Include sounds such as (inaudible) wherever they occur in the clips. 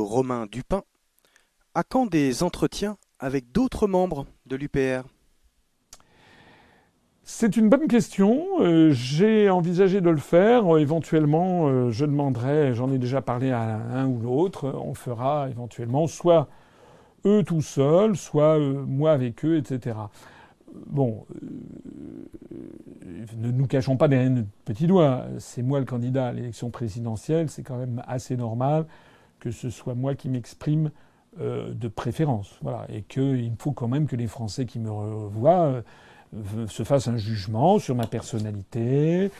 Romain Dupin, à quand des entretiens avec d'autres membres de l'UPR c'est une bonne question. Euh, j'ai envisagé de le faire. éventuellement, euh, je demanderai, j'en ai déjà parlé à un ou l'autre, on fera éventuellement soit eux tout seuls, soit euh, moi avec eux, etc. Bon, ne nous cachons pas derrière notre petit doigt. C'est moi le candidat à l'élection présidentielle. C'est quand même assez normal que ce soit moi qui m'exprime de préférence. Voilà. Et qu'il faut quand même que les Français qui me revoient se fasse un jugement sur ma personnalité,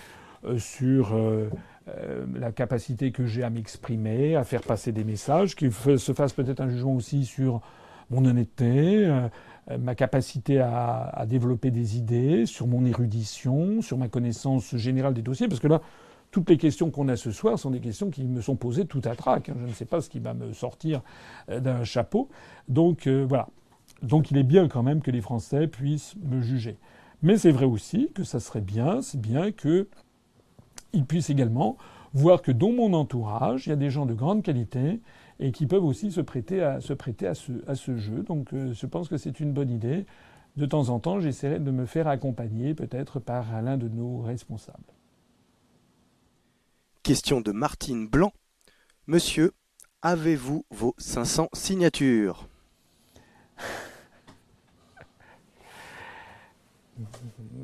euh, sur euh, euh, la capacité que j'ai à m'exprimer, à faire passer des messages, qu'il se fasse peut-être un jugement aussi sur mon honnêteté, ma capacité à, à, développer des idées, sur mon érudition, sur ma connaissance générale des dossiers, parce que là, toutes les questions qu'on a ce soir sont des questions qui me sont posées tout à trac. Hein. Je ne sais pas ce qui va me sortir d'un chapeau. Donc voilà. Donc il est bien quand même que les Français puissent me juger. Mais c'est vrai aussi que ça serait bien, c'est bien qu'ils puissent également voir que dans mon entourage, il y a des gens de grande qualité et qui peuvent aussi se prêter à ce jeu. Donc euh, je pense que c'est une bonne idée. De temps en temps, j'essaierai de me faire accompagner peut-être par l'un de nos responsables. Question de Martine Blanc. Monsieur, avez-vous vos 500 signatures?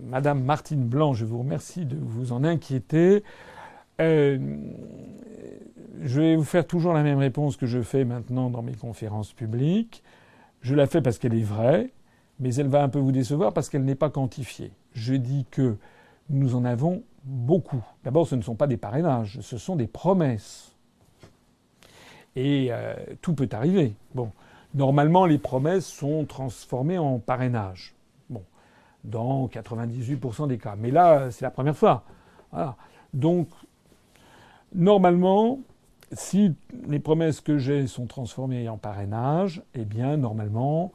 Madame Martine Blanc, je vous remercie de vous en inquiéter. Euh, je vais vous faire toujours la même réponse que je fais maintenant dans mes conférences publiques. Je la fais parce qu'elle est vraie, mais elle va un peu vous décevoir parce qu'elle n'est pas quantifiée. Je dis que nous en avons beaucoup. D'abord, ce ne sont pas des parrainages, ce sont des promesses. Et euh, tout peut arriver. Bon, normalement, les promesses sont transformées en parrainage dans 98% des cas. Mais là, c'est la première fois. Donc, normalement, si les promesses que j'ai sont transformées en parrainage, eh bien, normalement,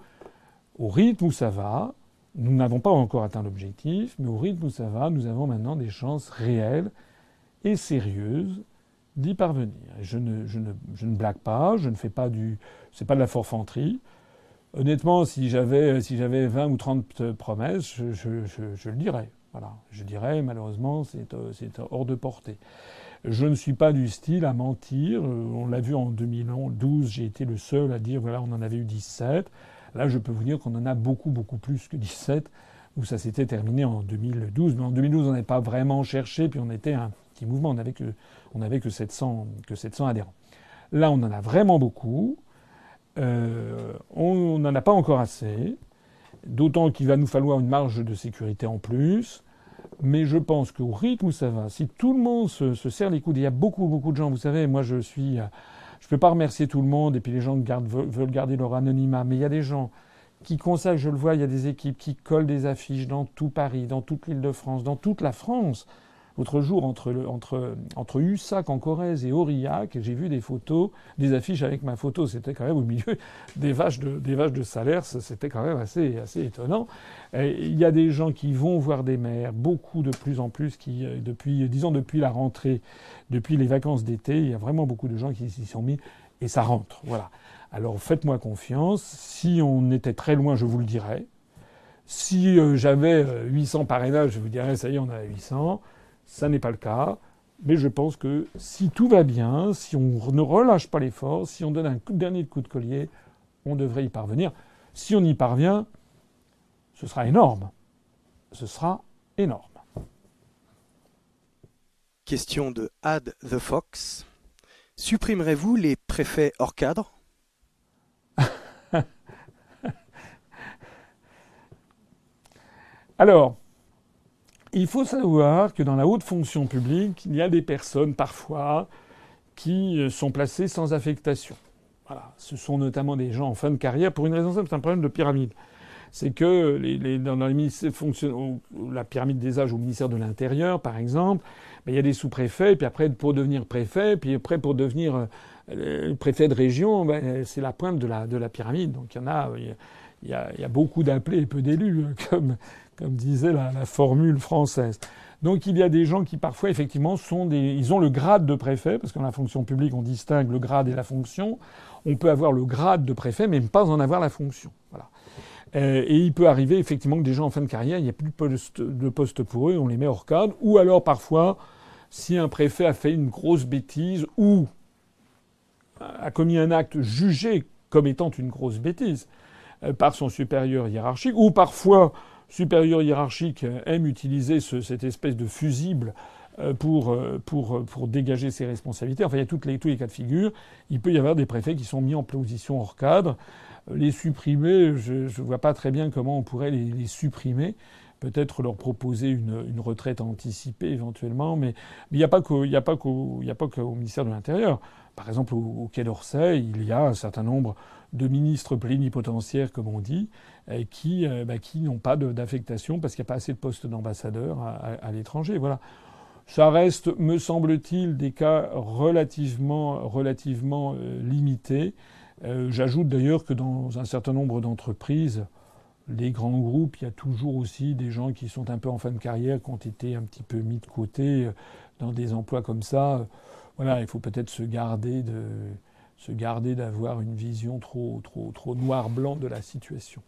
au rythme où ça va, nous n'avons pas encore atteint l'objectif, mais au rythme où ça va, nous avons maintenant des chances réelles et sérieuses d'y parvenir. je ne, blague pas, je ne fais pas du. C'est pas de la forfanterie. Honnêtement, si j'avais si j'avais 20 ou 30 promesses, je, le dirais. Voilà, je dirais malheureusement c'est hors de portée. Je ne suis pas du style à mentir. On l'a vu en 2012, j'ai été le seul à dire voilà on en avait eu 17. Là, je peux vous dire qu'on en a beaucoup beaucoup plus que 17 où ça s'était terminé en 2012. Mais en 2012, on n'avait pas vraiment cherché, puis on était un petit mouvement, on n'avait que, que 700, que 700 adhérents. Là, on en a vraiment beaucoup. Euh, on n'en a pas encore assez, d'autant qu'il va nous falloir une marge de sécurité en plus. Mais je pense qu'au rythme où ça va, si tout le monde se, serre les coudes, il y a beaucoup, beaucoup de gens, vous savez, moi je suis. Je ne peux pas remercier tout le monde, et puis les gens veulent, garder leur anonymat, mais il y a des gens qui consacrent, je le vois, il y a des équipes qui collent des affiches dans tout Paris, dans toute l'île de France, dans toute la France, L'autre jour, entre, Hussac en Corrèze et Aurillac, j'ai vu des photos, des affiches avec ma photo. C'était quand même au milieu des vaches de, des. C'était quand même assez, assez étonnant. il y a des gens qui vont voir des maires, beaucoup de plus en plus, qui, euh, depuis, disons, depuis la rentrée, depuis les vacances d'été, il y a vraiment beaucoup de gens qui s'y sont mis et ça rentre. Voilà. Alors faites-moi confiance. Si on était très loin, je vous le dirais. Si euh, j'avais 800 euh, parrainages, je vous dirais, ça y est, on a 800. Ça n'est pas le cas. Mais je pense que si tout va bien, si on ne relâche pas l'effort, si on donne un dernier coup de collier, on devrait y parvenir. Si on y parvient, ce sera énorme. Ce sera énorme. Question de Ad the Fox. Supprimerez-vous les préfets hors cadre? (laughs) Alors, il faut savoir que dans la haute fonction publique, il y a des personnes parfois qui euh, sont placées sans affectation. Voilà. Ce sont notamment des gens en fin de carrière pour une raison simple, c'est un problème de pyramide. C'est que les, dans la pyramide des âges au ministère de l'Intérieur, par exemple, ben, il y a des sous-préfets, puis après pour devenir préfet, puis après pour devenir euh, préfet de région, ben, c'est la pointe de la, de la pyramide. Donc il y en a, il y, a, beaucoup d'appelés et peu d'élus, (laughs) comme, comme disait la, formule française. Donc il y a des gens qui parfois effectivement sont des, ils ont le grade de préfet parce que dans la fonction publique on distingue le grade et la fonction. On peut avoir le grade de préfet mais pas en avoir la fonction. Voilà. Euh, et il peut arriver effectivement que des gens en fin de carrière, il n'y a plus de poste, de poste pour eux, on les met hors cadre. Ou alors parfois, si un préfet a fait une grosse bêtise ou a commis un acte jugé comme étant une grosse bêtise par son supérieur hiérarchique, ou parfois supérieur hiérarchique aime utiliser cette espèce de fusible euh, pour dégager ses responsabilités. Enfin, il y a toutes les, tous les cas de figure. Il peut y avoir des préfets qui sont mis en position hors cadre. Les supprimer, je ne vois pas très bien comment on pourrait les, supprimer. Peut-être leur proposer une, retraite anticipée éventuellement, mais il n'y a pas qu'au ministère de l'Intérieur. Par exemple, au, Quai d'Orsay, il y a un certain nombre de ministres plénipotentiaires, comme on dit, euh, qui, euh, bah, qui n'ont pas d'affectation parce qu'il n'y a pas assez de postes d'ambassadeurs à, l'étranger. Voilà. Ça reste, me semble-t-il, des cas relativement, euh, limités. J'ajoute d'ailleurs que dans un certain nombre d'entreprises, les grands groupes, il y a toujours aussi des gens qui sont un peu en fin de carrière, qui ont été un petit peu mis de côté euh, dans des emplois comme ça. Voilà, il faut peut-être se garder de se garder d'avoir une vision trop trop trop noir blanc de la situation.